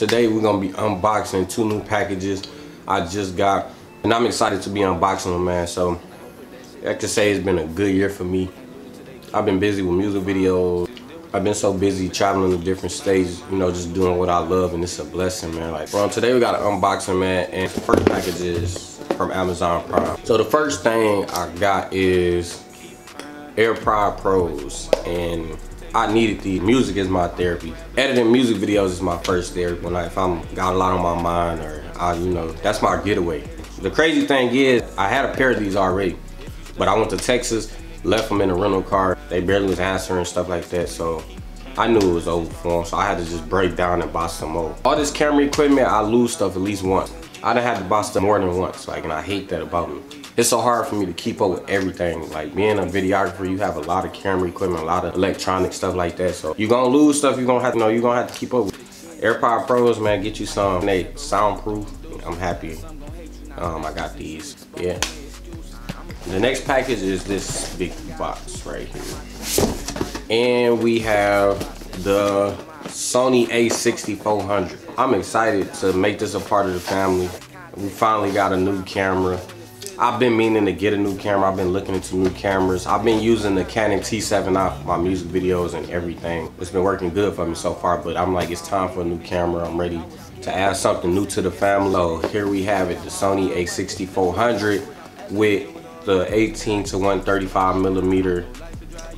Today we're gonna be unboxing two new packages I just got. And I'm excited to be unboxing them, man. So I can say it's been a good year for me. I've been busy with music videos. I've been so busy traveling to different states, you know, just doing what I love, and it's a blessing, man. Like, bro, today we got an unboxing, man, and the first package is from Amazon Prime. So the first thing I got is AirPod Pros, and I needed these. Music is my therapy. Editing music videos is my first therapy. When I, if I'm got a lot on my mind, or I, you know, that's my getaway. The crazy thing is, I had a pair of these already, but I went to Texas, left them in a rental car. They barely was answering stuff like that, so I knew it was over for them, so I had to just break down and buy some more. All this camera equipment, I lose stuff at least once. I done had to buy stuff more than once, like, and I hate that about me. It's so hard for me to keep up with everything. Like being a videographer, you have a lot of camera equipment, a lot of electronic stuff like that. So you're gonna lose stuff, you're gonna have to know, you're gonna have to keep up with. AirPod Pros, man, get you some. They soundproof. I'm happy. Um, I got these. Yeah. The next package is this big box right here. And we have the Sony a6400. I'm excited to make this a part of the family. We finally got a new camera. I've been meaning to get a new camera. I've been looking into new cameras. I've been using the Canon T7i for my music videos and everything. It's been working good for me so far, but I'm like, it's time for a new camera. I'm ready to add something new to the family. So here we have it, the Sony a6400 with the 18 to 135 millimeter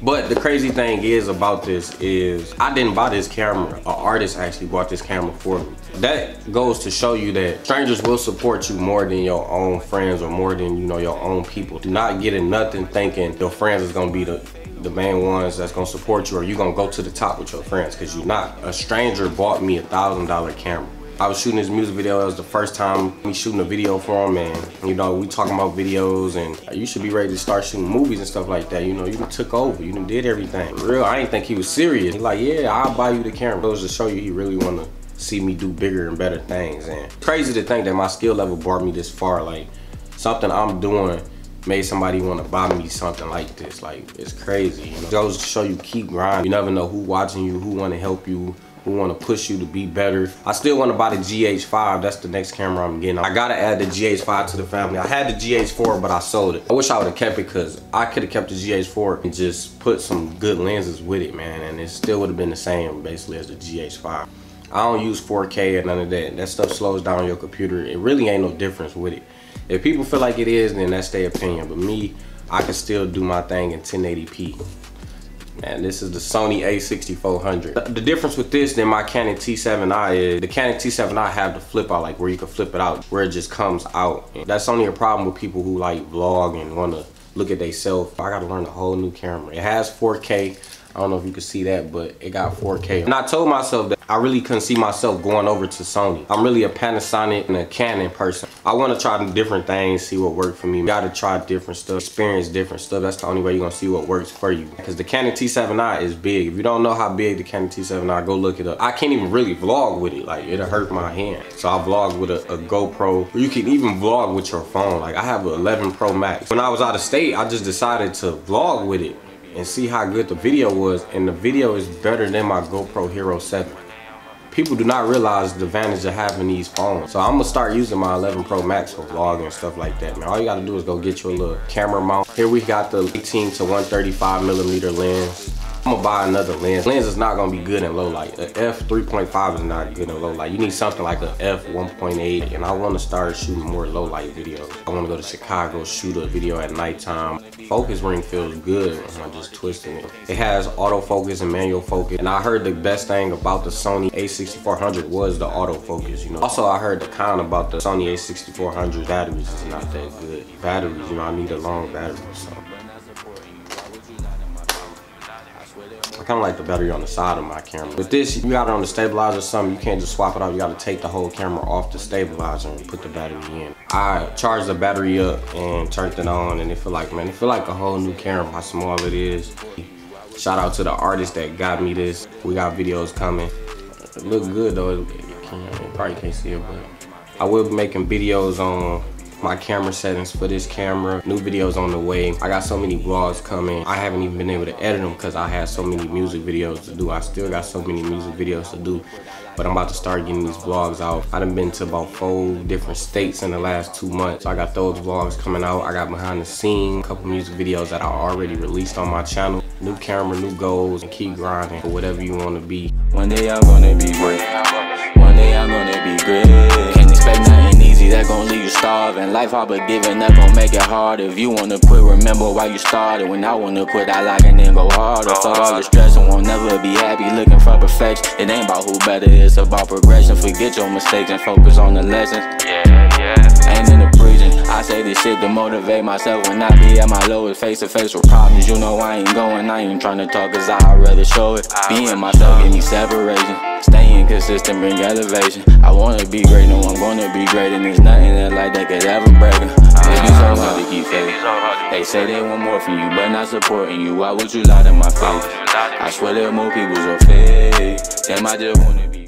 but the crazy thing is about this is I didn't buy this camera. An artist actually bought this camera for me. That goes to show you that strangers will support you more than your own friends or more than you know your own people. Do not get in nothing thinking your friends is gonna be the the main ones that's gonna support you or you gonna go to the top with your friends because you're not. A stranger bought me a thousand dollar camera. I was shooting his music video. It was the first time me shooting a video for him, and you know we talking about videos, and you should be ready to start shooting movies and stuff like that. You know, you took over, you did everything. real, I didn't think he was serious. He like, yeah, I'll buy you the camera. It was to show you he really want to see me do bigger and better things. And crazy to think that my skill level brought me this far. Like something I'm doing made somebody want to buy me something like this. Like it's crazy. You know? It goes to show you keep grinding. You never know who watching you, who want to help you who want to push you to be better. I still want to buy the GH5. That's the next camera I'm getting. I got to add the GH5 to the family. I had the GH4, but I sold it. I wish I would have kept it because I could have kept the GH4 and just put some good lenses with it, man. And it still would have been the same, basically, as the GH5. I don't use 4K or none of that. That stuff slows down your computer. It really ain't no difference with it. If people feel like it is, then that's their opinion. But me, I can still do my thing in 1080p. Man, this is the Sony a6400. The difference with this than my Canon T7i is the Canon T7i have the flip out, like where you can flip it out, where it just comes out. That's only a problem with people who like vlog and want to look at themselves. I gotta learn a whole new camera. It has 4K. I don't know if you can see that, but it got 4K. And I told myself that I really couldn't see myself going over to Sony. I'm really a Panasonic and a Canon person. I want to try different things, see what worked for me. You gotta try different stuff, experience different stuff. That's the only way you're gonna see what works for you. Because the Canon T7i is big. If you don't know how big the Canon T7i, go look it up. I can't even really vlog with it. Like, it'll hurt my hand. So I vlog with a, a GoPro. You can even vlog with your phone. Like, I have an 11 Pro Max. When I was out of state, I just decided to vlog with it and see how good the video was. And the video is better than my GoPro Hero 7 people do not realize the advantage of having these phones. So I'm gonna start using my 11 Pro Max for vlogging and stuff like that, man. All you gotta do is go get your little camera mount. Here we got the 18 to 135 millimeter lens. I'm gonna buy another lens. Lens is not gonna be good in low light. A f3.5 is not good in low light. You need something like a f1.8 and I wanna start shooting more low light videos. I wanna go to Chicago, shoot a video at nighttime. Focus ring feels good when I'm just twisting it. It has autofocus and manual focus. And I heard the best thing about the Sony a6400 was the autofocus, you know. Also, I heard the con about the Sony a6400 batteries is not that good. Batteries, you know, I need a long battery, so. I kind of like the battery on the side of my camera. With this, you got it on the stabilizer or something, you can't just swap it out. You got to take the whole camera off the stabilizer and put the battery in. I charged the battery up and turned it on and it feel like, man, it feel like a whole new camera, how small it is. Shout out to the artist that got me this. We got videos coming. It look good though. You probably can't see it, but I will be making videos on my camera settings for this camera. New videos on the way. I got so many vlogs coming. I haven't even been able to edit them because I had so many music videos to do. I still got so many music videos to do. But I'm about to start getting these vlogs out. I done been to about four different states in the last two months. So I got those vlogs coming out. I got behind the scene, a couple music videos that I already released on my channel. New camera, new goals, and keep grinding for whatever you want to be. One day I'm gonna be great. Gon' leave you starving. Life hard but giving up gon' make it hard. If you wanna quit, remember why you started. When I wanna quit, I like and then go harder. Fuck all the stress and won't never be happy looking for perfection. It ain't about who better, it's about progression. Forget your mistakes and focus on the lessons. Yeah. I say this shit to motivate myself when I be at my lowest, face to face with problems. You know I ain't going, I ain't trying to talk, cause I'd rather show it. Being myself, give me separation. Staying consistent, bring elevation. I wanna be great, no, I'm gonna be great, and there's nothing that like that could ever break it. It so hard to keep faith. They say they want more from you, but not supporting you. Why would you lie to my face? I swear that more people so fake. Damn, I just wanna be.